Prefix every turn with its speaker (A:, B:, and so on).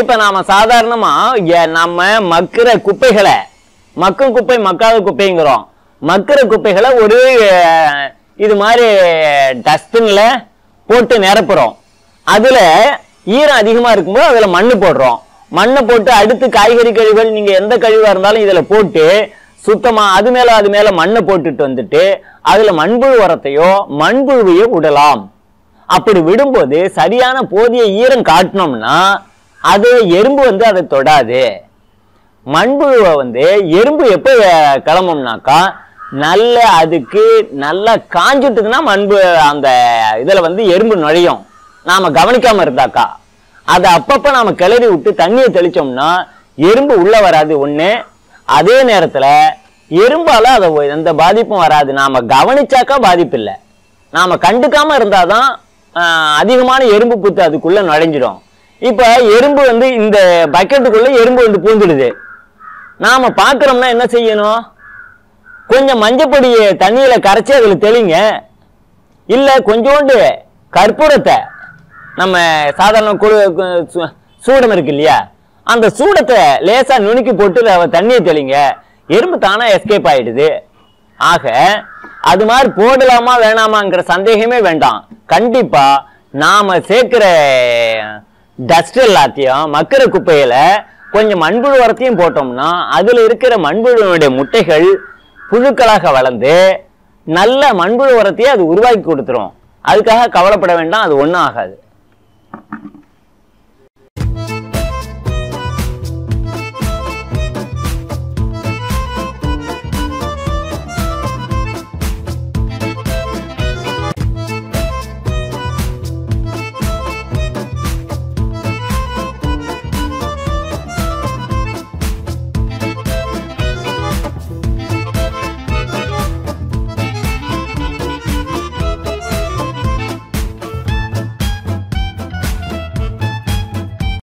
A: இப்ப நாம சாதாரணமா நம்ம மக்கிற குப்பைகளை மக்கும் குப்பை மக்காத குப்பைங்கிறோம். மக்கிற குப்பைகளை ஒரு இது மாதிரி டஸ்ட்பின்ல போட்டு நிரப்புறோம். அதுல ஈரம் அதிகமா இருக்கும்போது அதுல மண்ணு போடுறோம். மண்ணை போட்டு அடுத்து காய்கறி கழிவுகள் நீங்க எந்த கழிவா இருந்தாலும் இதுல போட்டு சுத்தமா அது மேல அது மேல மண்ணை போட்டுட்டு வந்துட்டு அதுல மண்புழு உரத்தையோ மண்புழுவையோ விடலாம். அப்படி விடும்போது சரியான போதிய ஈரம் காட்டினோம்னா அது எறும்பு வந்து அதை தொடாது. மண்புழுவை வந்து எறும்பு எப்போ கிளம்பும்னாக்கா நல்ல அதுக்கு நல்லா காஞ்சிட்டுதுன்னா மண்பு அந்த இதில் வந்து எறும்பு நுழையும். நாம் கவனிக்காமல் இருந்தாக்கா. அதை அப்பப்போ நாம் கிளறி விட்டு தண்ணியை தெளிச்சோம்னா எறும்பு உள்ளே வராது ஒன்று அதே நேரத்தில் எறும்பால் அதை எந்த பாதிப்பும் வராது. நாம் கவனிச்சாக்கா பாதிப்பு இல்லை. நாம் கண்டுக்காமல் இருந்தால் தான் அதிகமான எறும்பு புத்து அதுக்குள்ளே நுழைஞ்சிடும். இப்போ எறும்பு வந்து இந்த பக்கெட்டுக்குள்ள எறும்பு வந்து பூந்துடுது. நாம் பார்க்குறோம்னா என்ன செய்யணும்? கொஞ்சம் மஞ்சப்பொடியை தண்ணியில் கரைச்சி அதில் தெளிங்க. இல்லை கொஞ்சோண்டு கற்பூரத்தை நம்ம சாதாரண சூடம் இருக்கு இல்லையா? அந்த சூடத்தை லேசாக நுணுக்கி போட்டு தண்ணியை தெளிங்க. எறும்பு தானே எஸ்கேப் ஆகிடுது ஆக அது மாதிரி போடலாமா வேணாமாங்கிற சந்தேகமே வேண்டாம். கண்டிப்பாக நாம் சேர்க்குற டஸ்ட் எல்லாத்தையும் மக்கிற குப்பையில கொஞ்சம் மண்புழு உரத்தையும் போட்டோம்னா அதுல இருக்கிற மண்புழுனுடைய முட்டைகள் புழுக்களாக வளர்ந்து நல்ல மண்புழு உரத்தையே அது உருவாக்கி கொடுத்துரும். அதுக்காக கவலைப்பட வேண்டாம் அது ஒன்றும் ஆகாது.